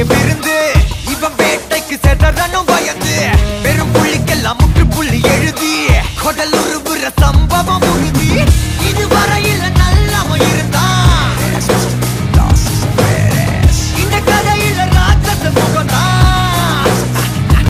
யானை விருந்து. இவன் வேட்டைக்கு செதறனும் பயந்து. பெரும் புள்ளிக்கெல்லாம் முற்று புள்ளி எழுதி. கொடல் உருவுற சம்பவம் உறுதி.